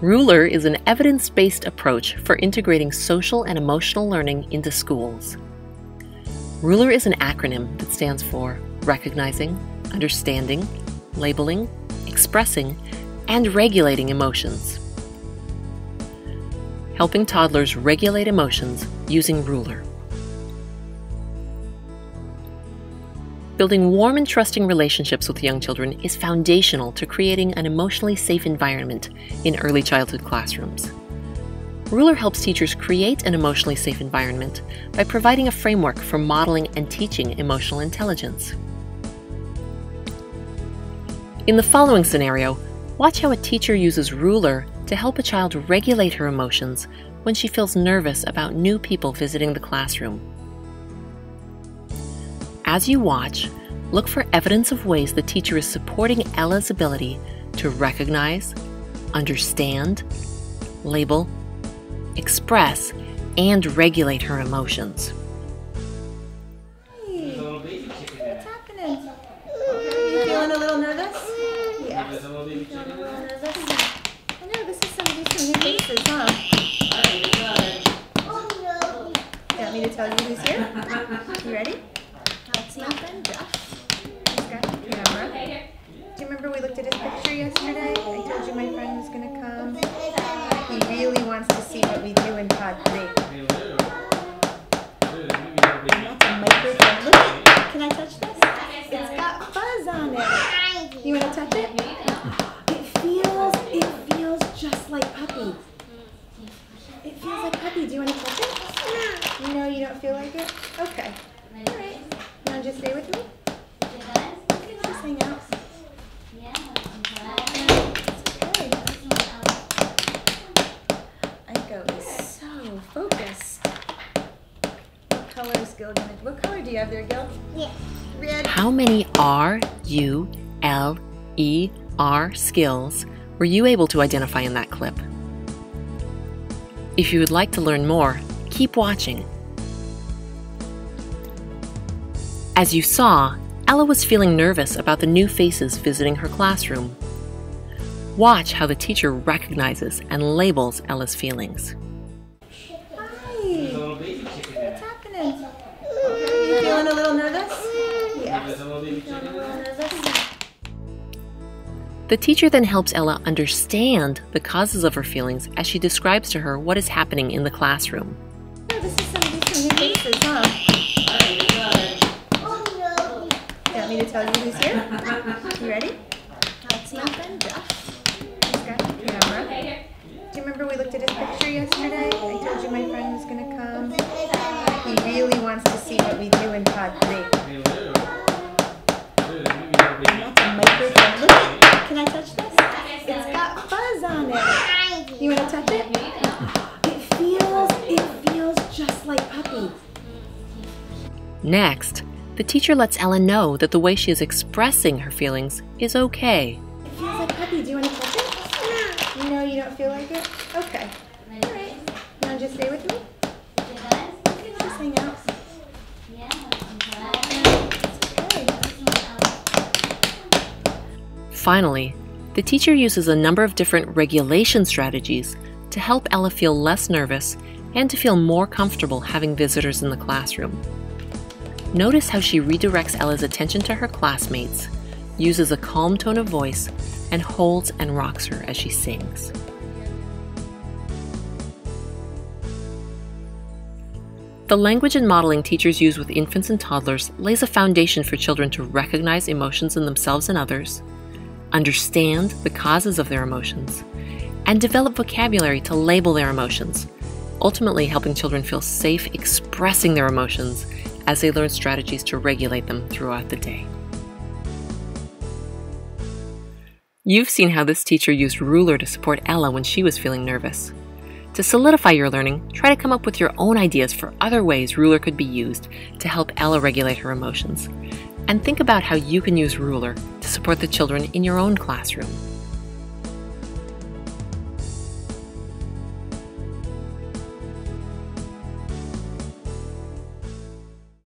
Ruler is an evidence based approach for integrating social and emotional learning into schools. Ruler is an acronym that stands for recognizing, understanding, labeling, expressing, and regulating emotions. Helping toddlers regulate emotions using Ruler. Building warm and trusting relationships with young children is foundational to creating an emotionally safe environment in early childhood classrooms. Ruler helps teachers create an emotionally safe environment by providing a framework for modeling and teaching emotional intelligence. In the following scenario, watch how a teacher uses Ruler to help a child regulate her emotions when she feels nervous about new people visiting the classroom. As you watch, look for evidence of ways the teacher is supporting Ella's ability to recognize, understand, label, express, and regulate her emotions. Hey, what's happening? You feeling a little nervous? Yeah. Feeling a little nervous? I know, this is some, some new faces, huh? You want me to tell you who's here? You ready? Let's happen. Just grab the camera. Do you remember we looked at his picture yesterday? I told you my friend was gonna come. He really wants to see what we do in Pod 3. And that's a microphone. Look, can I touch this? It's got fuzz on it. You want to touch it? It feels, it feels just like puppy. It feels like puppy. Do you want to touch it? You know you don't feel like it? Okay. All right. You want to just stay with me? Just hang out. Okay. Aiko is so focused. What color is Gil gonna? What color do you have there, Gil? Yeah. Red. How many R, U, L, E, R skills were you able to identify in that clip? If you would like to learn more, keep watching. As you saw, Ella was feeling nervous about the new faces visiting her classroom. Watch how the teacher recognizes and labels Ella's feelings. Hi. What's happening? You feeling a little nervous? Yeah. Feeling a little nervous? The teacher then helps Ella understand the causes of her feelings as she describes to her what is happening in the classroom. Me to tell you who's here? You ready? Let's happen. Just grab the camera. Do you remember we looked at his picture yesterday? I told you my friend was gonna come. He really wants to see what we do in Pod 3. And that's a microphone. Look, can I touch this? It's got fuzz on it. You want to touch it? It feels, it feels just like puppy. Next, the teacher lets Ella know that the way she is expressing her feelings is okay. It feels like puppy. Do you want to touch it? You know you don't feel like it? Okay. All right. You want to just stay with me? Just hang out. Okay. Finally, the teacher uses a number of different regulation strategies to help Ella feel less nervous and to feel more comfortable having visitors in the classroom. Notice how she redirects Ella's attention to her classmates, uses a calm tone of voice, and holds and rocks her as she sings. The language and modeling teachers use with infants and toddlers lays a foundation for children to recognize emotions in themselves and others, understand the causes of their emotions, and develop vocabulary to label their emotions, ultimately helping children feel safe expressing their emotions as they learn strategies to regulate them throughout the day. You've seen how this teacher used Ruler to support Ella when she was feeling nervous. To solidify your learning, try to come up with your own ideas for other ways Ruler could be used to help Ella regulate her emotions. And think about how you can use Ruler to support the children in your own classroom.